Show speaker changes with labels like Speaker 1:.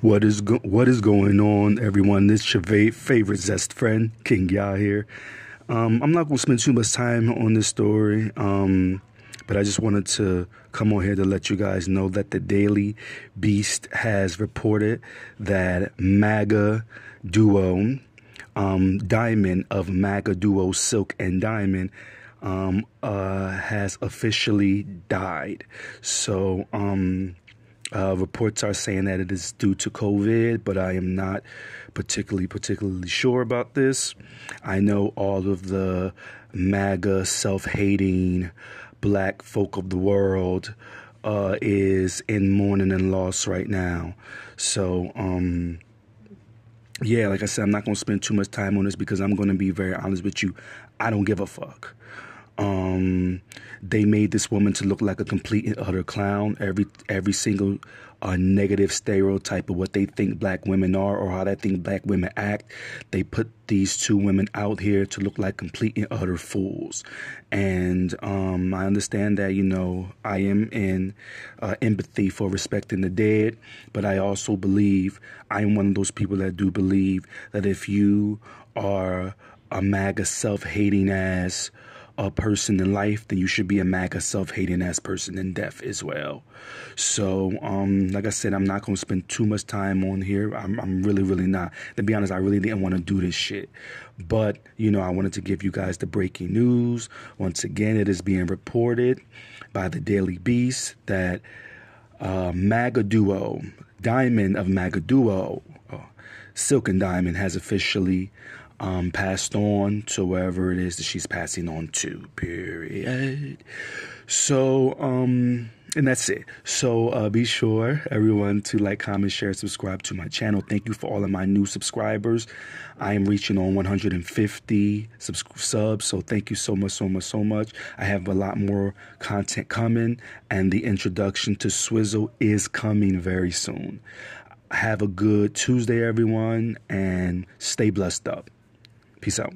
Speaker 1: What is go- what is going on, everyone? This your va- favorite zest friend, King Yah here. Um, I'm not going to spend too much time on this story, um, but I just wanted to come on here to let you guys know that the Daily Beast has reported that MAGA duo, um, Diamond of MAGA duo Silk and Diamond, um, uh, has officially died. So, um, uh, reports are saying that it is due to COVID, but I am not particularly particularly sure about this. I know all of the MAGA self-hating black folk of the world uh, is in mourning and loss right now. So, um, yeah, like I said, I'm not going to spend too much time on this because I'm going to be very honest with you. I don't give a fuck. Um, they made this woman to look like a complete and utter clown. Every every single uh, negative stereotype of what they think black women are or how they think black women act. They put these two women out here to look like complete and utter fools. And um, I understand that you know I am in uh, empathy for respecting the dead, but I also believe I am one of those people that do believe that if you are a MAGA self-hating ass a person in life, then you should be a MAGA self-hating ass person in death as well. So, um, like I said, I'm not gonna spend too much time on here. I'm, I'm really, really not. To be honest, I really didn't want to do this shit. But you know, I wanted to give you guys the breaking news. Once again, it is being reported by the Daily Beast that uh, MAGA duo, Diamond of MAGA duo, uh, Silk and Diamond has officially um, passed on to wherever it is that she's passing on to. Period. So, um, and that's it. So uh, be sure, everyone, to like, comment, share, subscribe to my channel. Thank you for all of my new subscribers. I am reaching on 150 subs, subs so thank you so much, so much, so much. I have a lot more content coming, and the introduction to Swizzle is coming very soon. Have a good Tuesday, everyone, and stay blessed up. Peace out.